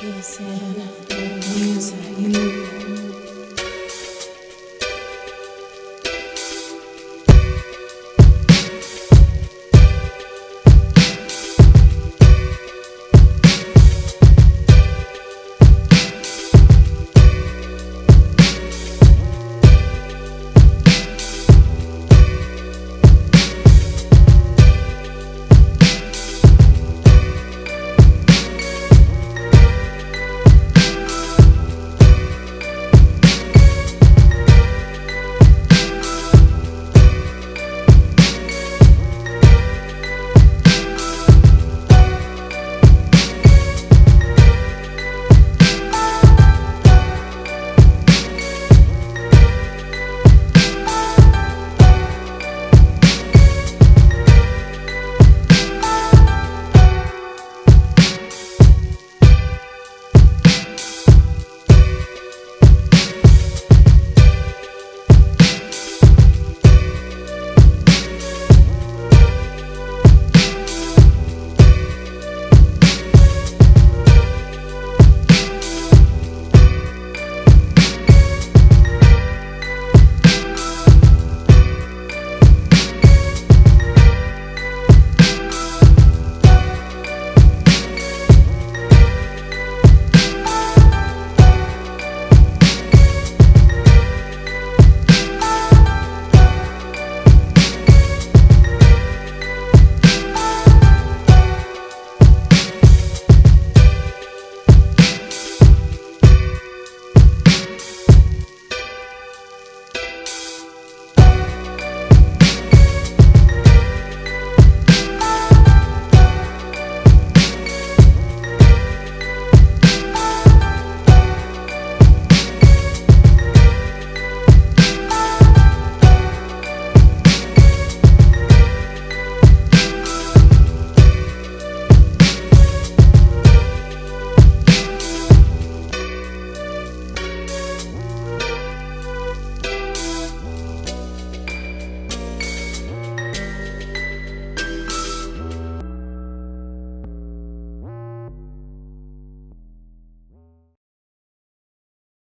TSN Music.